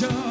show.